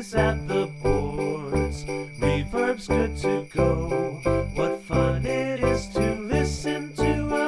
is at the boards. Reverb's good to go. What fun it is to listen to